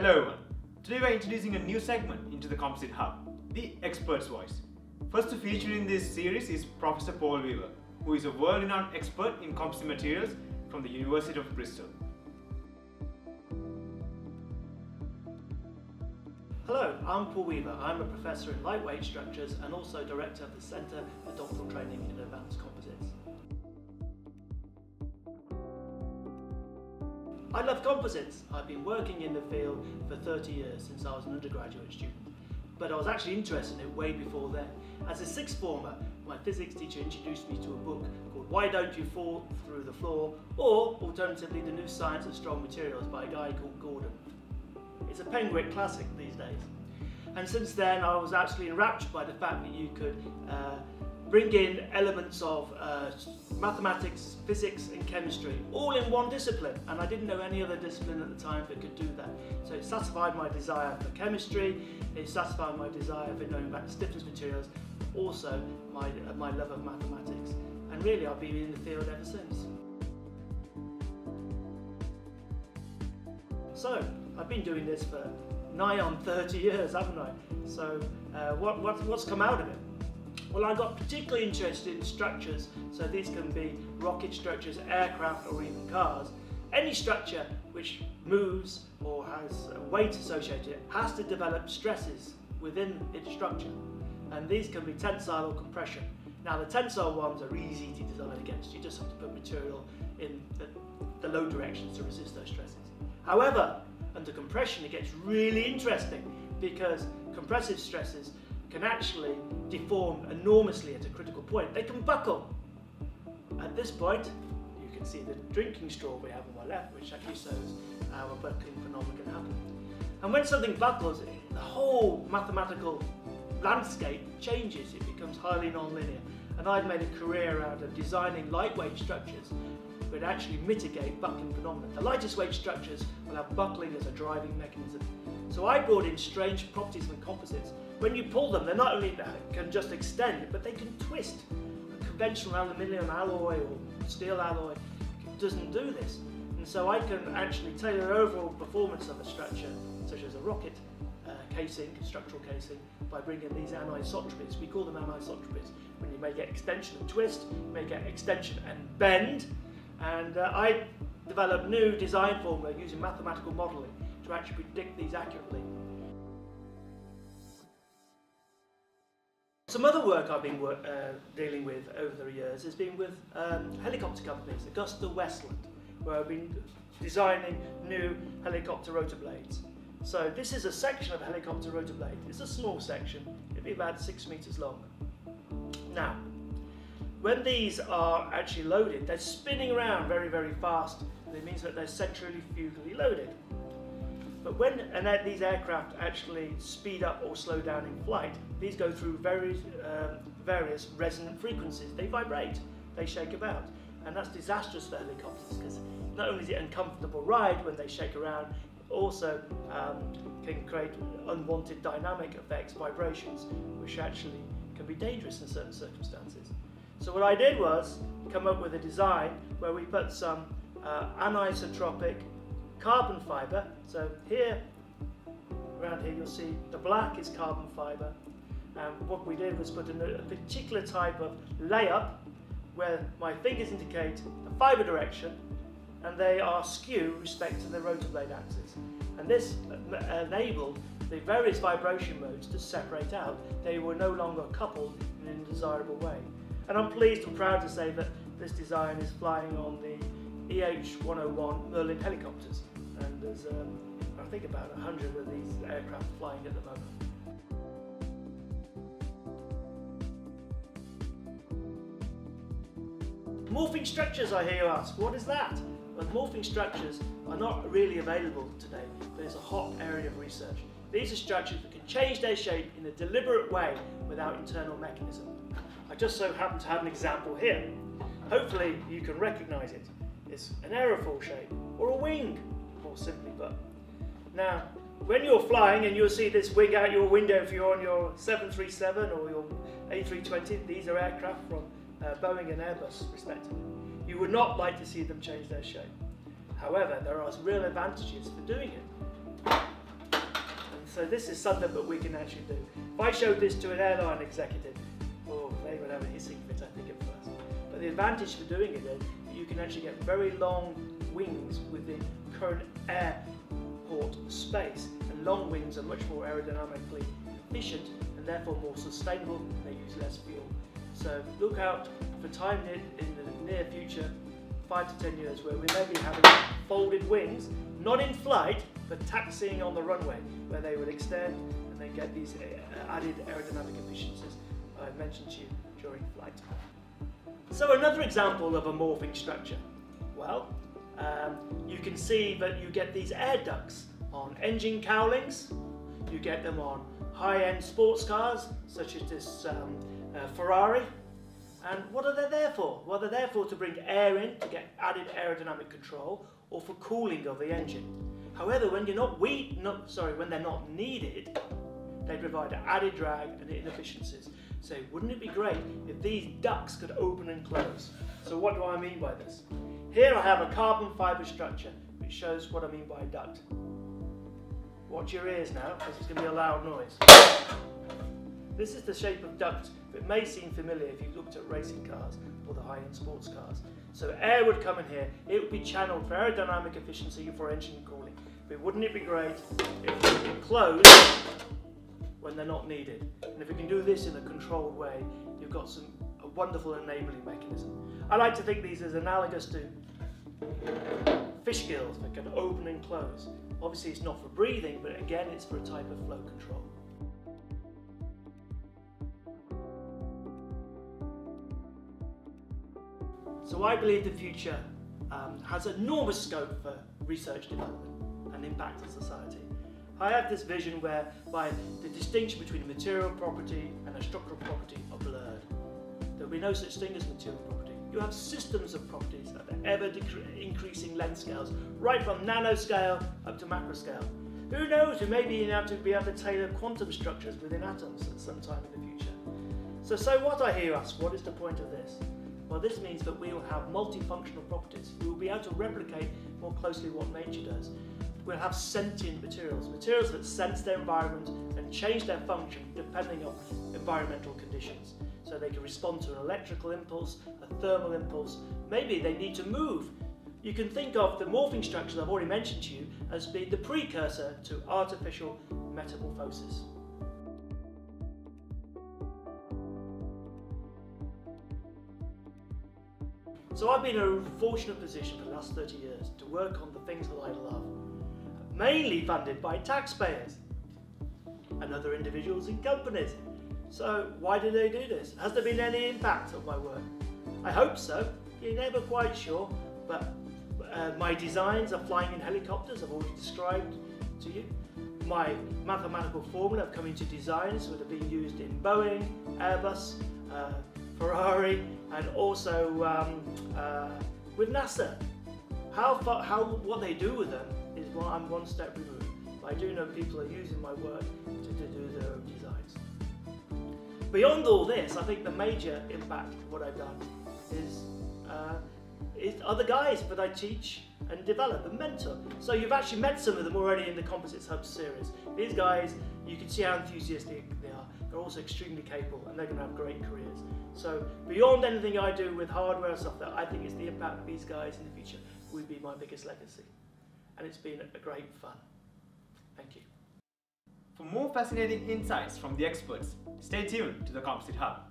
Hello everyone. Today we are introducing a new segment into the Composite Hub, the Expert's Voice. First to feature in this series is Professor Paul Weaver, who is a world-renowned expert in composite materials from the University of Bristol. Hello, I'm Paul Weaver. I'm a professor in lightweight structures and also director of the Centre for Doctoral Training in Advanced Composites. I love composites. I've been working in the field for 30 years since I was an undergraduate student. But I was actually interested in it way before then. As a sixth former, my physics teacher introduced me to a book called Why Don't You Fall Through the Floor, or alternatively, The New Science of Strong Materials by a guy called Gordon. It's a Penguin classic these days. And since then, I was absolutely enraptured by the fact that you could uh, bring in elements of uh, mathematics, physics and chemistry, all in one discipline. And I didn't know any other discipline at the time that could do that. So it satisfied my desire for chemistry, it satisfied my desire for knowing about stiffness materials, also my, uh, my love of mathematics. And really, I've been in the field ever since. So, I've been doing this for nigh on 30 years, haven't I? So, uh, what, what, what's come out of it? Well, I got particularly interested in structures, so these can be rocket structures, aircraft, or even cars. Any structure which moves or has weight associated it has to develop stresses within its structure, and these can be tensile or compression. Now, the tensile ones are easy to design against. You just have to put material in the, the low directions to resist those stresses. However, under compression, it gets really interesting because compressive stresses can actually deform enormously at a critical point. They can buckle. At this point, you can see the drinking straw we have on my left, which actually shows how a buckling phenomenon can happen. And when something buckles, the whole mathematical landscape changes. It becomes highly nonlinear. And I've made a career out of designing lightweight structures that actually mitigate buckling phenomena. The lightest weight structures will have buckling as a driving mechanism. So I brought in strange properties from composites when you pull them, they not only can just extend, but they can twist. A conventional aluminium alloy or steel alloy doesn't do this. And so I can actually tailor overall performance of a structure, such as a rocket uh, casing, structural casing, by bringing these anisotropies. We call them anisotropies. When you may get extension and twist, you may get extension and bend. And uh, I developed new design formula using mathematical modelling to actually predict these accurately. Some other work I've been work, uh, dealing with over the years has been with um, helicopter companies, AgustaWestland, where I've been designing new helicopter rotor blades. So this is a section of a helicopter rotor blade. It's a small section, it'll be about six meters long. Now, when these are actually loaded, they're spinning around very, very fast. It means that they're centrifugally loaded. But when these aircraft actually speed up or slow down in flight, these go through very, um, various resonant frequencies. They vibrate, they shake about. And that's disastrous for helicopters because not only is it an uncomfortable ride when they shake around, it also um, can create unwanted dynamic effects, vibrations, which actually can be dangerous in certain circumstances. So what I did was come up with a design where we put some uh, anisotropic carbon fibre. So here, around here, you'll see the black is carbon fibre. And what we did was put in a, a particular type of layup where my fingers indicate the fibre direction and they are skew respect to the rotor blade axis. And this enabled the various vibration modes to separate out. They were no longer coupled in an undesirable way. And I'm pleased and proud to say that this design is flying on the EH-101 Merlin helicopters and there's um, I think about 100 of these aircraft flying at the moment. Morphing structures, I hear you ask. What is that? Well, morphing structures are not really available today, but it's a hot area of research. These are structures that can change their shape in a deliberate way without internal mechanism. I just so happen to have an example here. Hopefully you can recognize it. It's an aerofoil shape or a wing more simply put. Now, when you're flying and you'll see this wing out your window if you're on your 737 or your A320, these are aircraft from uh, Boeing and Airbus respectively. You would not like to see them change their shape. However, there are real advantages for doing it. And so this is something that we can actually do. If I showed this to an airline executive, oh, they would have a hissing fit, I think, at first. But the advantage for doing it is you can actually get very long wings with the current airport space. And long wings are much more aerodynamically efficient and therefore more sustainable and they use less fuel. So look out for time in the near future, five to ten years, where we may be having folded wings, not in flight, but taxiing on the runway, where they would extend and then get these uh, added aerodynamic efficiencies I mentioned to you during flight. So another example of a morphing structure. Well, um, you can see that you get these air ducts on engine cowlings, you get them on high-end sports cars, such as this um, uh, Ferrari. And what are they there for? Well, they're there for to bring air in to get added aerodynamic control or for cooling of the engine. However, when you're not, we, not sorry, when they're not needed, they provide added drag and inefficiencies. So wouldn't it be great if these ducts could open and close? So what do I mean by this? Here I have a carbon fibre structure which shows what I mean by a duct. Watch your ears now because it's going to be a loud noise. This is the shape of duct. It may seem familiar if you've looked at racing cars or the high-end sports cars. So air would come in here. It would be channeled for aerodynamic efficiency for engine cooling. But wouldn't it be great if it could close when they're not needed? And if we can do this in a controlled way, you've got some a wonderful enabling mechanism. I like to think these as analogous to fish gills that can open and close. Obviously it's not for breathing, but again it's for a type of flow control. So I believe the future um, has enormous scope for research development and impact on society. I have this vision whereby the distinction between a material property and a structural property are blurred. There will be no such thing as material property. You have systems of properties at the ever increasing length scales, right from nanoscale up to macroscale. Who knows, we may be able to be able to tailor quantum structures within atoms at some time in the future. So, so what I hear ask, what is the point of this? Well, this means that we will have multifunctional properties. We will be able to replicate more closely what nature does. We'll have sentient materials, materials that sense their environment and change their function depending on environmental conditions. So they can respond to an electrical impulse, a thermal impulse, maybe they need to move. You can think of the morphing structures I've already mentioned to you as being the precursor to artificial metamorphosis. So I've been in a fortunate position for the last 30 years to work on the things that I love, mainly funded by taxpayers and other individuals and companies. So why do they do this? Has there been any impact on my work? I hope so. You're never quite sure, but uh, my designs are flying in helicopters, I've already described to you. My mathematical formula have come into designs that have been used in Boeing, Airbus, uh, Ferrari, and also um, uh, with NASA. How far, how what they do with them is what I'm one step removed. But I do know people are using my work to, to do their own designs. Beyond all this, I think the major impact of what I've done is, uh, is other guys that I teach and develop and mentor. So you've actually met some of them already in the Composites Hub series. These guys, you can see how enthusiastic they are. They're also extremely capable and they're going to have great careers. So beyond anything I do with hardware and software, I think it's the impact of these guys in the future would be my biggest legacy. And it's been a great fun. Thank you. For more fascinating insights from the experts, stay tuned to the Composite Hub.